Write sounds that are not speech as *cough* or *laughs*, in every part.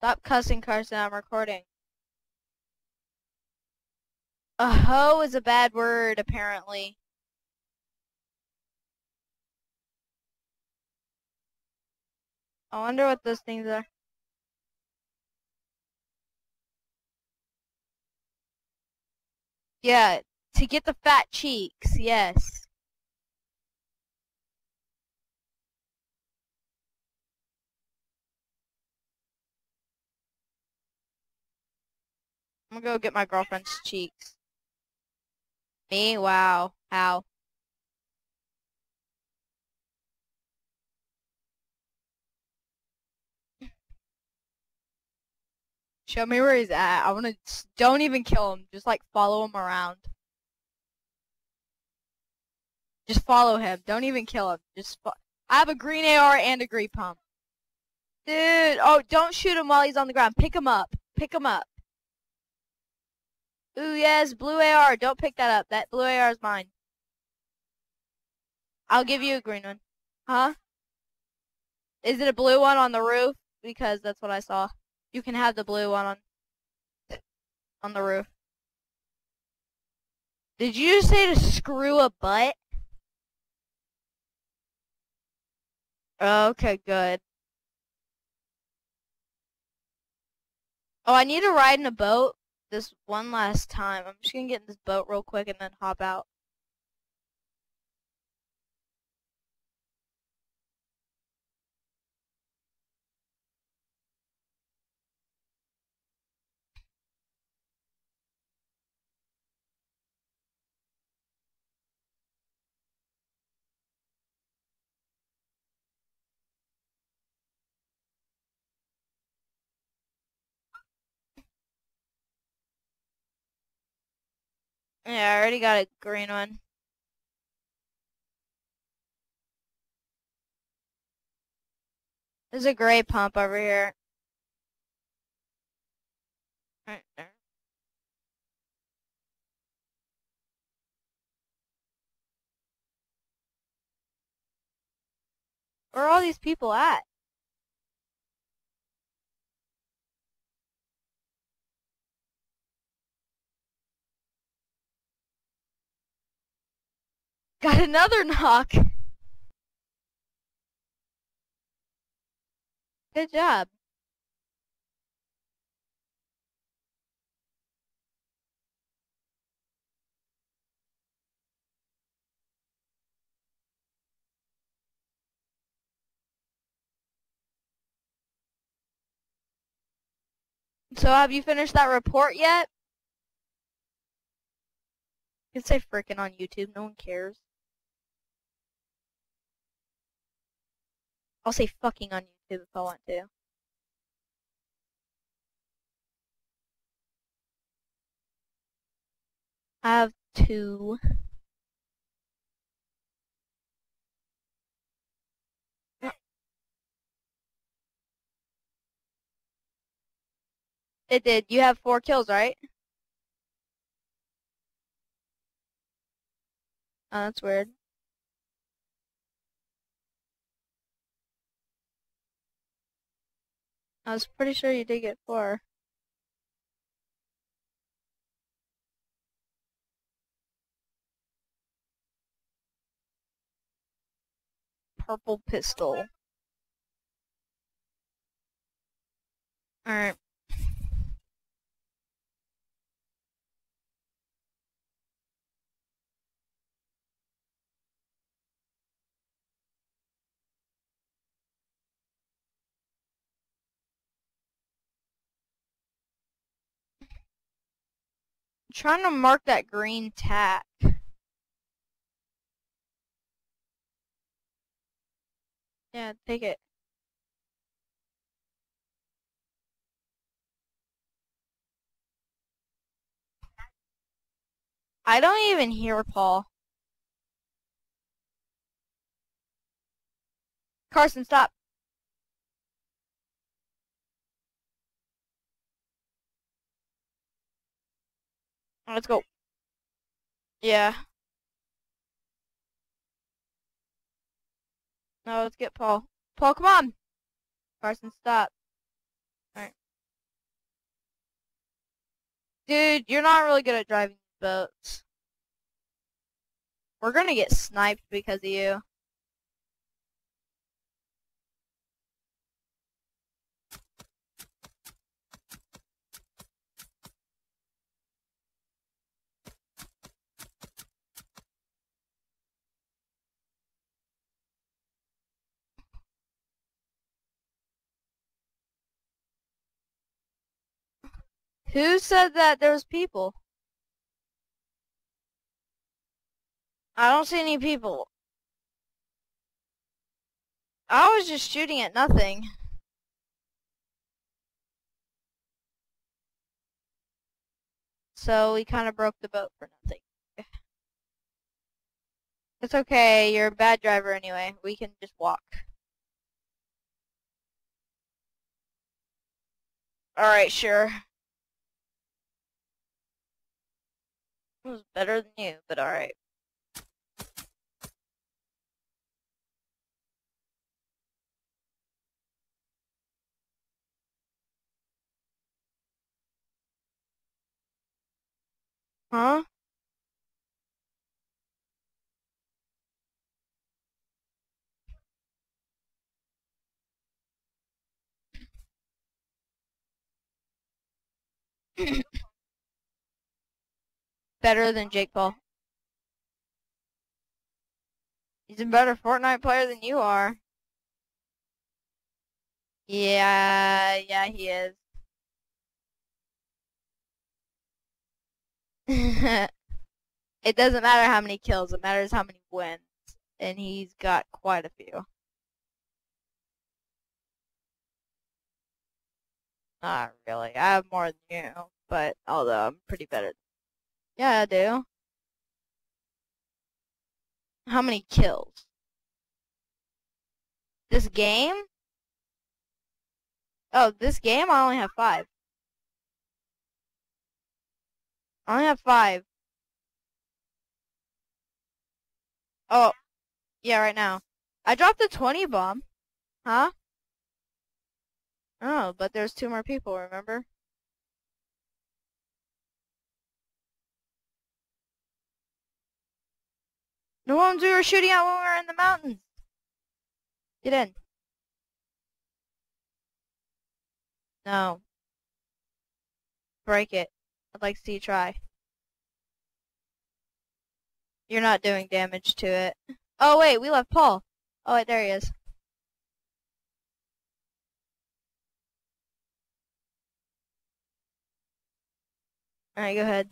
Stop cussing, Carson. I'm recording. A hoe is a bad word, apparently. I wonder what those things are. Yeah, to get the fat cheeks, yes. I'm gonna go get my girlfriend's cheeks. Me? Wow. How? Show me where he's at. I wanna... Don't even kill him. Just, like, follow him around. Just follow him. Don't even kill him. Just I have a green AR and a green pump. Dude, oh, don't shoot him while he's on the ground. Pick him up. Pick him up. Ooh, yes, blue AR. Don't pick that up. That blue AR is mine. I'll give you a green one. Huh? Is it a blue one on the roof? Because that's what I saw. You can have the blue one on on the roof. Did you say to screw a butt? Okay, good. Oh, I need to ride in a boat this one last time. I'm just gonna get in this boat real quick and then hop out. Yeah, I already got a green one. There's a gray pump over here. Right there. Where are all these people at? Got another knock. Good job. So have you finished that report yet? You can say frickin' on YouTube, no one cares. I'll say fucking on YouTube if I want to. I have two. *gasps* It did. You have four kills, right? Oh, that's weird. I was pretty sure you did get four. Purple pistol. Alright. Trying to mark that green tack. Yeah, take it. I don't even hear Paul. Carson, stop. Let's go. Yeah. No, let's get Paul. Paul, come on! Carson, stop. Alright. Dude, you're not really good at driving boats. We're gonna get sniped because of you. Who said that there was people? I don't see any people. I was just shooting at nothing. So we kind of broke the boat for nothing. It's okay, you're a bad driver anyway. We can just walk. Alright, sure. Was better than you, but alright. Huh? *laughs* *laughs* better than Jake Paul. He's a better Fortnite player than you are. Yeah, yeah, he is. *laughs* it doesn't matter how many kills, it matters how many wins. And he's got quite a few. Not really. I have more than you, but although I'm pretty better. Yeah, I do. How many kills? This game? Oh, this game I only have five. I only have five. Oh, yeah, right now. I dropped a 20 bomb. Huh? Oh, but there's two more people, remember? The ones we were shooting at when we were in the mountains. Get in. No. Break it. I'd like to see you try. You're not doing damage to it. Oh wait, we left Paul. Oh wait, there he is. Alright, go ahead.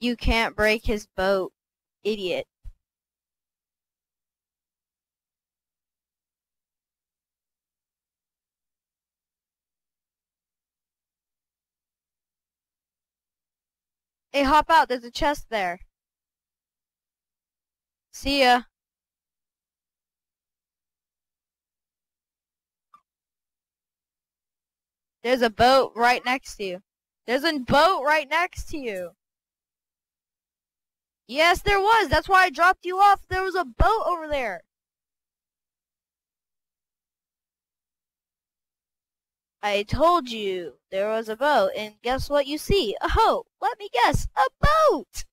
You can't break his boat, idiot. Hey, hop out. There's a chest there. See ya. There's a boat right next to you. There's a boat right next to you. Yes, there was. That's why I dropped you off. There was a boat over there. I told you there was a boat, and guess what you see? Oh, let me guess, a boat!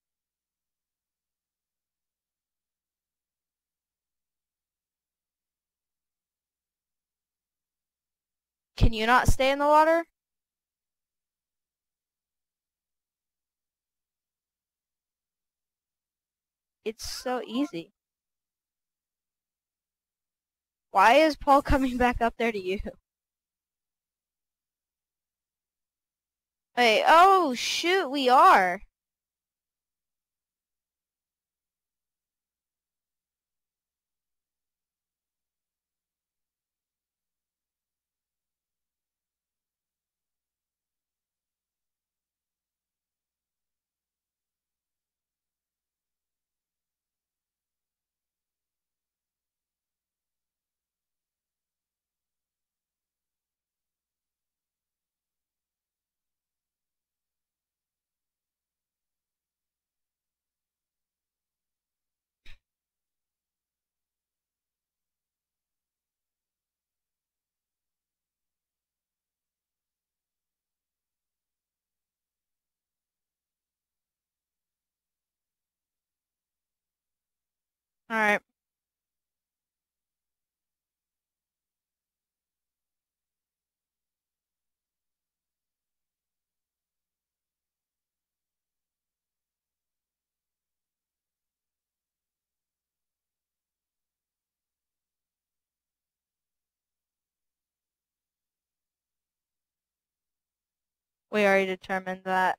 Can you not stay in the water? It's so easy. Why is Paul coming *laughs* back up there to you? Wait, oh shoot, we are. Alright. We already determined that.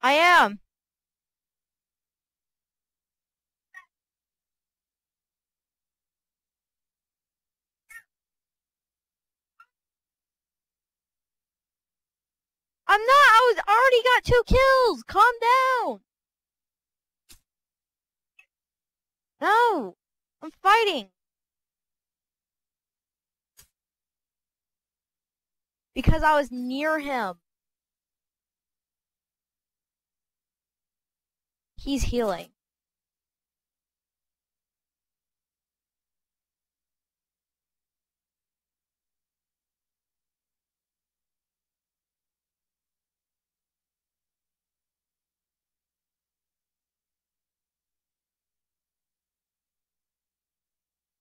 I am. I'm not. I was already got two kills. Calm down. No. I'm fighting. Because I was near him. He's healing.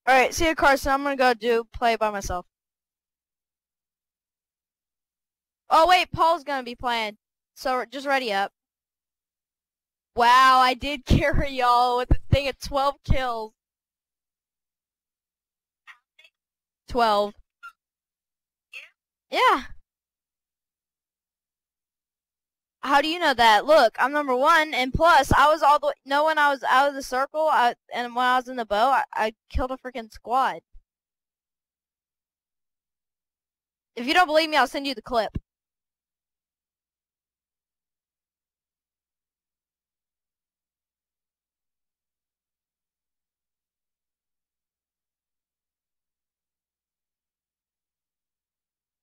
Alright, see you, Carson. I'm gonna go do play by myself. Oh, wait, Paul's gonna be playing. So just ready up. Wow, I did *laughs* carry y'all with a thing of 12 kills. 12. Yeah. How do you know that? Look, I'm number one, and plus, I was all the no when I was out of the circle, I, and when I was in the bow, I, I killed a freaking squad. If you don't believe me, I'll send you the clip.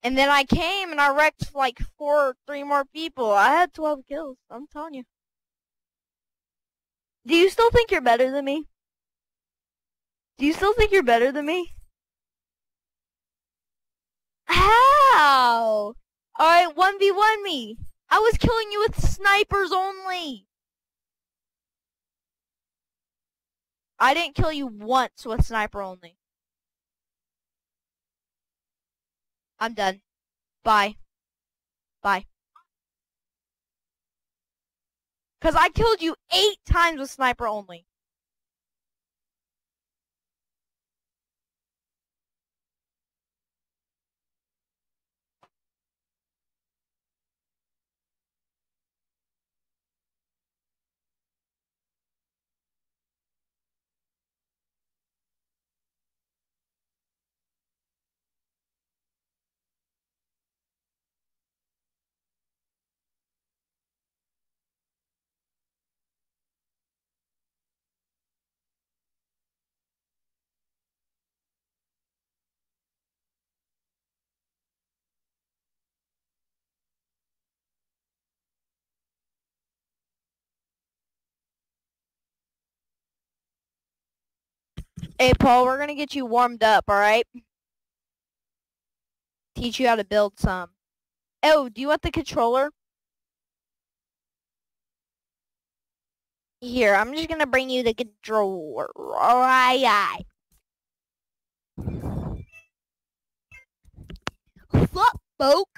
And then I came and I wrecked like four, or three more people. I had 12 kills. I'm telling you. Do you still think you're better than me? Do you still think you're better than me? How? Alright, 1v1 me. I was killing you with snipers only. I didn't kill you once with sniper only. I'm done. Bye. Bye. Because I killed you eight times with sniper only. Hey, Paul, we're gonna get you warmed up, alright? Teach you how to build some. Oh, do you want the controller? Here, I'm just gonna bring you the controller. Alright. What's up, folk?